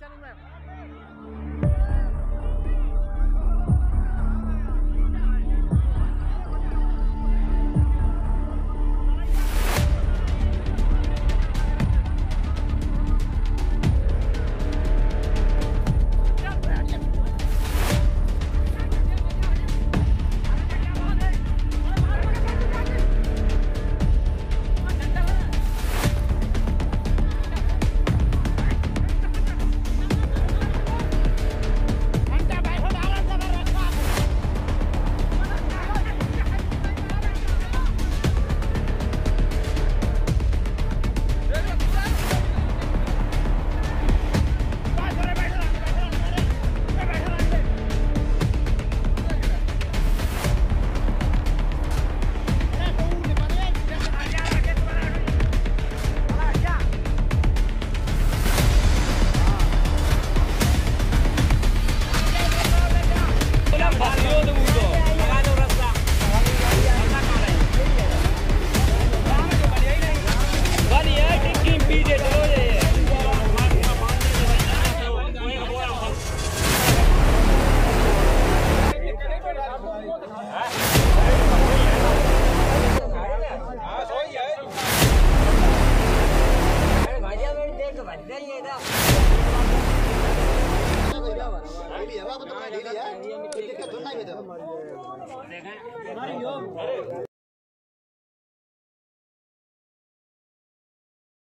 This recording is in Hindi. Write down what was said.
Tell him that. डेली है बाबू तुम्हारी डेली है